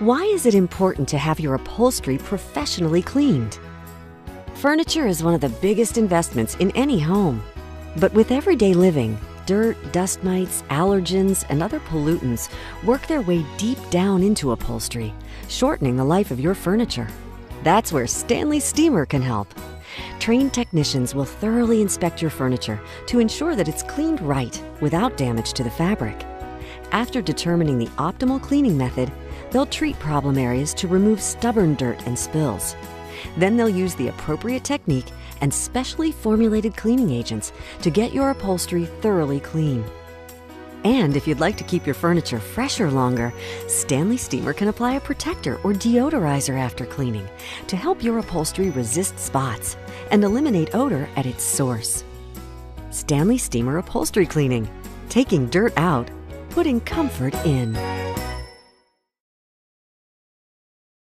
Why is it important to have your upholstery professionally cleaned? Furniture is one of the biggest investments in any home. But with everyday living, dirt, dust mites, allergens, and other pollutants work their way deep down into upholstery, shortening the life of your furniture. That's where Stanley Steemer can help. Trained technicians will thoroughly inspect your furniture to ensure that it's cleaned right without damage to the fabric. After determining the optimal cleaning method, they'll treat problem areas to remove stubborn dirt and spills. Then they'll use the appropriate technique and specially formulated cleaning agents to get your upholstery thoroughly clean. And if you'd like to keep your furniture fresher longer, Stanley Steemer can apply a protector or deodorizer after cleaning to help your upholstery resist spots and eliminate odor at its source. Stanley Steemer Upholstery Cleaning, taking dirt out, putting comfort in.